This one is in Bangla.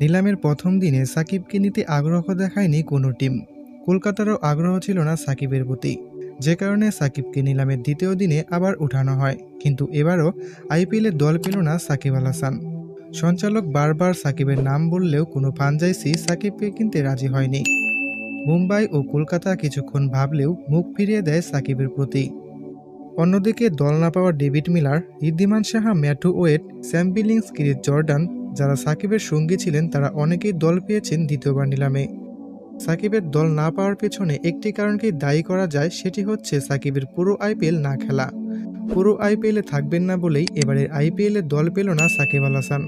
নিলামের প্রথম দিনে সাকিবকে নিতে আগ্রহ দেখায়নি কোনো টিম। কলকাতারও আগ্রহ ছিল না সাকিবের প্রতি। যে কারণে সাকিবকে নিলামের দ্বিতীয় দিনে আবার উঠানো হয়, কিন্তু এবারও আইপিএলের দল পেল না সাকিব আল হাসান। সঞ্চালক বারবার সাকিবের নাম বললেও কোনো ফ্রাঞ্চাইজি সাকিবকে কিনতে রাজি হয়নি। মুম্বাই ও কলকাতা কিছুক্ষণ ভাবলেও মুখ ফিরিয়ে দেয় সাকিবের প্রতি। অন্যদিকে দল না পাওয়া David Miller Wriddhiman Saha Matthew Wade, Sam Billings Kirit Jordan যারা সাকিবের সঙ্গী ছিলেন, তারা অনেকেই দল পেয়েছেন দ্বিতীয়বার নিলামে। সাকিবের দল না পাওয়ার পেছনে একটি কারণকেই দায়ী করা যায়, সেটি হচ্ছে সাকিবের পুরো আইপিএল না খেলা। পুরো আইপিএলে থাকবেন না বলেই এবারের আইপিএলে দল পেল না সাকিব আল হাসান।